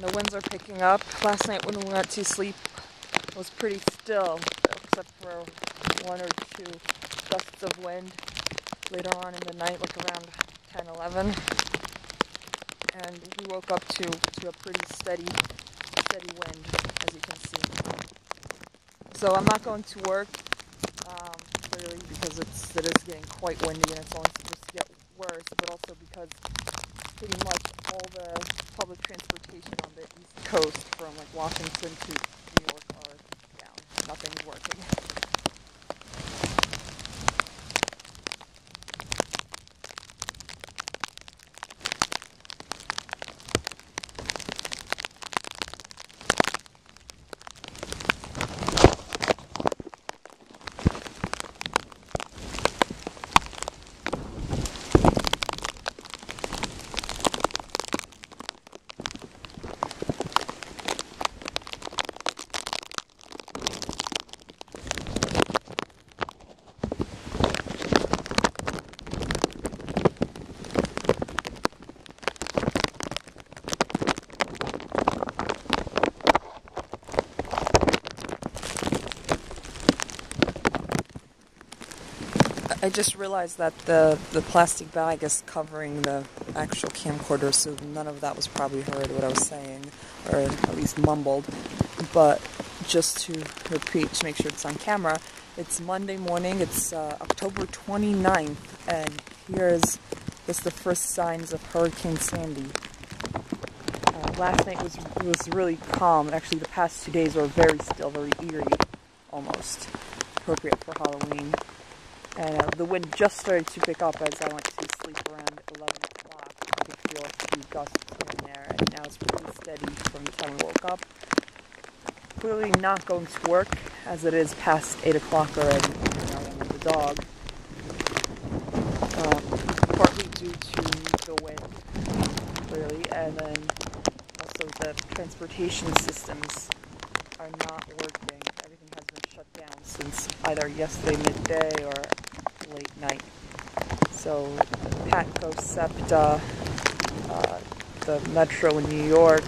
The winds are picking up. Last night when we went to sleep, it was pretty still, except for one or two gusts of wind later on in the night, like around 10, 11. And we woke up to, to a pretty steady, steady wind, as you can see. So I'm not going to work, um, clearly, because it's, it is getting quite windy and it's only supposed to get worse, but also because pretty much all the public transportation on the East Coast from like Washington to New York are down. Nothing's working. I just realized that the, the plastic bag is covering the actual camcorder, so none of that was probably heard what I was saying, or at least mumbled. But just to repeat, to make sure it's on camera, it's Monday morning, it's uh, October 29th, and here's just the first signs of Hurricane Sandy. Uh, last night was was really calm. Actually, the past two days were very still, very eerie, almost appropriate for Halloween. And uh, the wind just started to pick up as I went to sleep around 11 o'clock. I could feel a few gusts here and there, and now it's pretty steady from the time I woke up. Clearly not going to work, as it is past 8 o'clock already, know, with the dog. Um, partly due to the wind, clearly, and then also the transportation systems are not working. Everything has been shut down since either yesterday midday or late night. So Patco, SEPTA, uh, the Metro in New York,